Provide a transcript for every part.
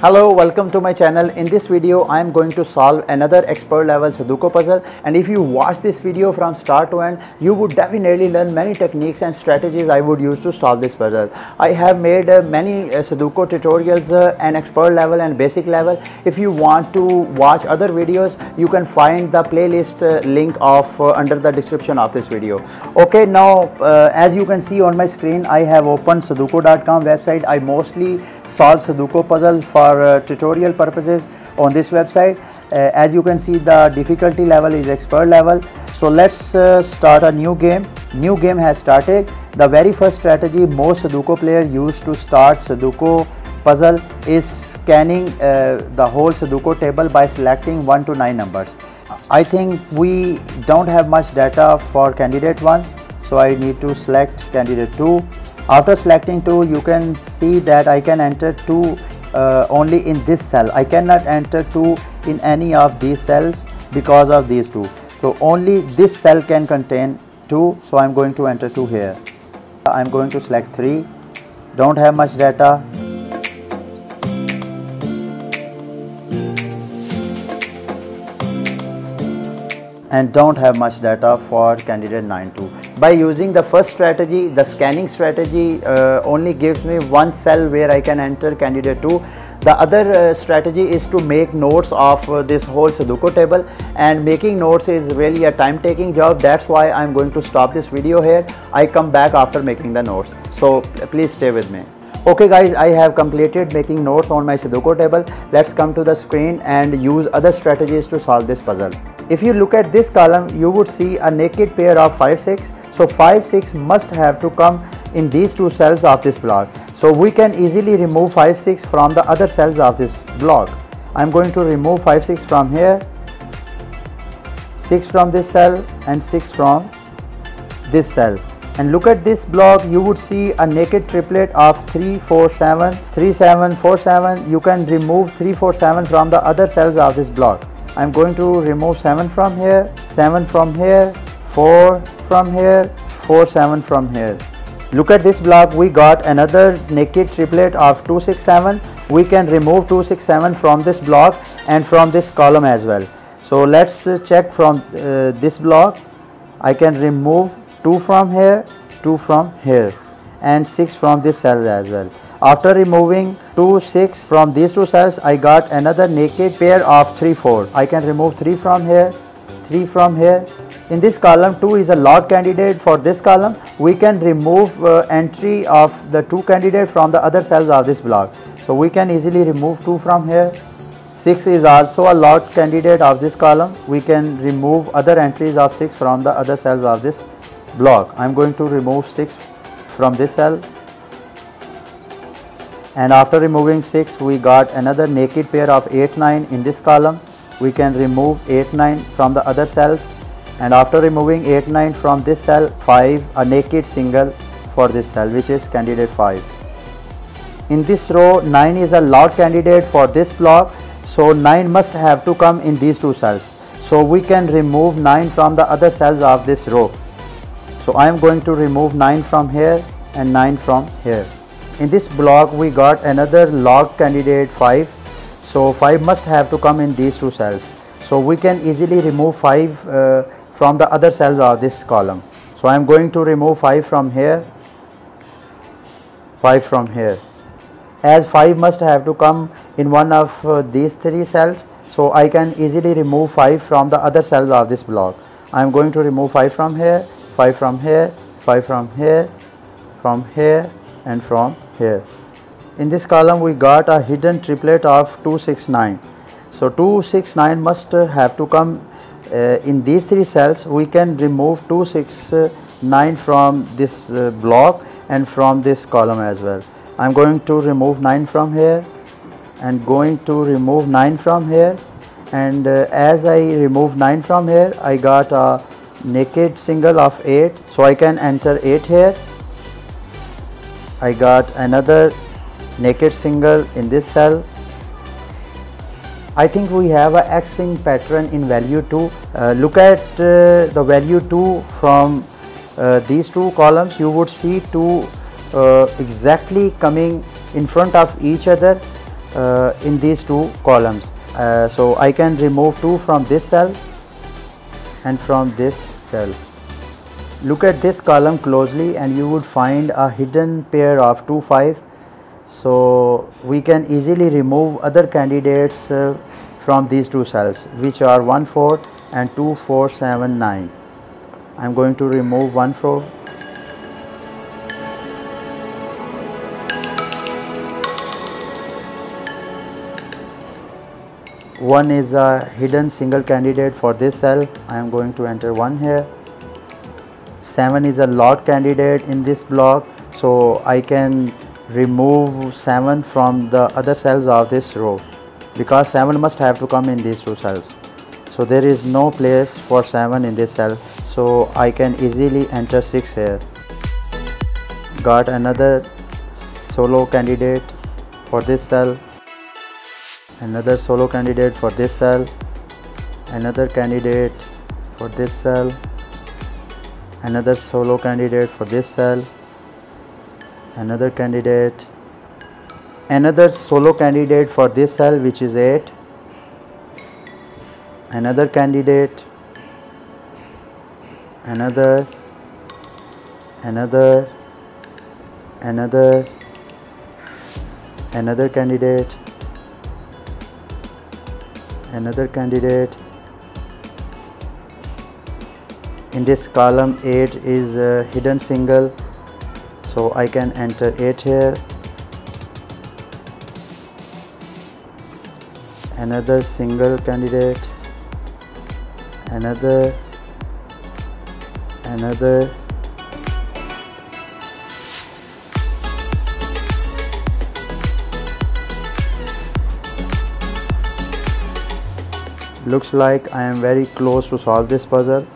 Hello, welcome to my channel. In this video, I am going to solve another expert level Sudoku puzzle and if you watch this video from start to end, you would definitely learn many techniques and strategies I would use to solve this puzzle. I have made uh, many uh, Sudoku tutorials uh, and expert level and basic level. If you want to watch other videos, you can find the playlist uh, link of uh, under the description of this video. Okay, now uh, as you can see on my screen, I have opened sudoku.com website. I mostly solve Sudoku puzzles for for uh, tutorial purposes on this website. Uh, as you can see the difficulty level is expert level. So let's uh, start a new game. New game has started. The very first strategy most sudoku players use to start sudoku puzzle is scanning the whole sudoku table by selecting 1 to 9 numbers. I think we don't have much data for candidate 1 so i need to select candidate 2 after selecting 2 you can see that i can enter 2 uh, only in this cell. I cannot enter 2 in any of these cells because of these two. So only this cell can contain 2 so I'm going to enter 2 here. I'm going to select 3 don't have much data. And don't have much data for candidate 92 by using the first strategy the scanning strategy uh, only gives me one cell where I can enter candidate 2 the other uh, strategy is to make notes of uh, this whole Sudoku table. And making notes is really a time taking job. That's why I'm going to stop this video here. I come back after making the notes. So please stay with me. Okay guys I have completed making notes on my Sudoku table. Let's come to the screen and use other strategies to solve this puzzle. If you look at this column you would see a naked pair of 5 6 so 5, 6 must have to come in these two cells of this block. So we can easily remove 5, 6 from the other cells of this block. I'm going to remove 5, 6 from here, 6 from this cell and 6 from this cell. And look at this block, you would see a naked triplet of 3, 4, 7, 3, 7, 4, 7. You can remove 3, 4, 7 from the other cells of this block. I'm going to remove 7 from here, 7 from here, 4 from here 4 7 from here. Look at this block. We got another naked triplet of 267 we can remove 267 from this block and from this column as well. So let's check from uh, this block. I can remove 2 from here 2 from here and 6 from this cell as well. After removing 2 6 from these two cells I got another naked pair of 3 4 I can remove 3 from here 3 from here in this column 2 is a lot candidate. For this column we can remove uh, entry of the 2 candidate from the other cells of this block. So we can easily remove 2 from here. 6 is also a lot candidate of this column. We can remove other entries of 6 from the other cells of this block. I'm going to remove 6 from this cell. And after removing 6 we got another naked pair of 8 9 in this column. We can remove 8 9 from the other cells and after removing 8 9 from this cell 5 a naked single for this cell which is candidate 5 in this row 9 is a lot candidate for this block. So 9 must have to come in these two cells. So we can remove 9 from the other cells of this row. So I am going to remove 9 from here and 9 from here. In this block we got another log candidate 5 so 5 must have to come in these two cells. So we can easily remove 5 uh, from the other cells of this column. So I am going to remove 5 from here, 5 from here. As 5 must have to come in one of uh, these three cells, so I can easily remove 5 from the other cells of this block. I am going to remove 5 from here, 5 from here, 5 from here, from here and from here. In this column we got a hidden triplet of 269. So 269 must have to come uh, in these three cells we can remove 2 6 uh, 9 from this uh, block and from this column as well. I'm going to remove 9 from here and going to remove 9 from here. And uh, as I remove 9 from here I got a naked single of 8 so I can enter 8 here. I got another naked single in this cell I think we have a X-wing pattern in value 2. Uh, look at uh, the value 2 from uh, these two columns. You would see two uh, exactly coming in front of each other uh, in these two columns. Uh, so I can remove 2 from this cell and from this cell. Look at this column closely and you would find a hidden pair of 2 5 so we can easily remove other candidates uh, from these two cells which are 1 4 and 2 4 7 9 I'm going to remove 1 4 1 is a hidden single candidate for this cell. I am going to enter 1 here. 7 is a lot candidate in this block. So I can remove 7 from the other cells of this row. Because 7 must have to come in these two cells. So there is no place for 7 in this cell. So I can easily enter 6 here. Got another solo candidate for this cell. Another solo candidate for this cell. Another candidate for this cell. Another solo candidate for this cell another candidate another solo candidate for this cell which is 8 another candidate another another another another candidate another candidate. In this column 8 is a hidden single so I can enter 8 here. Another single candidate. Another. Another. Looks like I am very close to solve this puzzle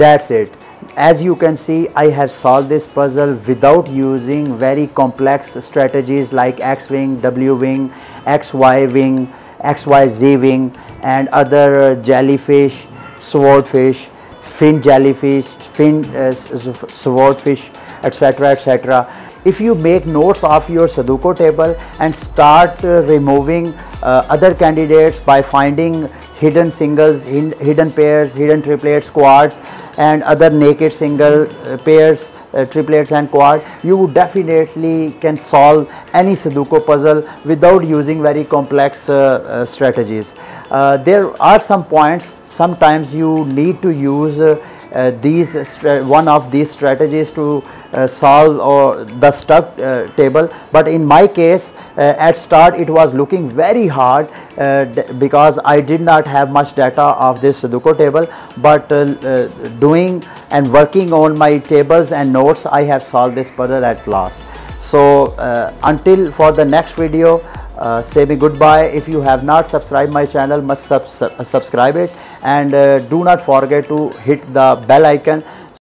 that's it. As you can see I have solved this puzzle without using very complex strategies like X wing, W wing, XY wing, XYZ wing and other jellyfish, swordfish, fin jellyfish, fin uh, swordfish etc etc if you make notes of your Sudoku table and start uh, removing uh, other candidates by finding hidden singles, hidden pairs, hidden triplets, quads and other naked single uh, pairs, uh, triplets and quad, you definitely can solve any Sudoku puzzle without using very complex uh, uh strategies. Uh, there are some points, sometimes you need to use uh, these one of these strategies to uh, solve or the stuck uh, table but in my case uh, at start it was looking very hard because I did not have much data of this Sudoku table but doing and working on my tables and notes I have solved this puzzle at last. So until for the next video uh, say me goodbye. If you have not subscribed my channel must sub sub subscribe it. And uh, do not forget to hit the bell icon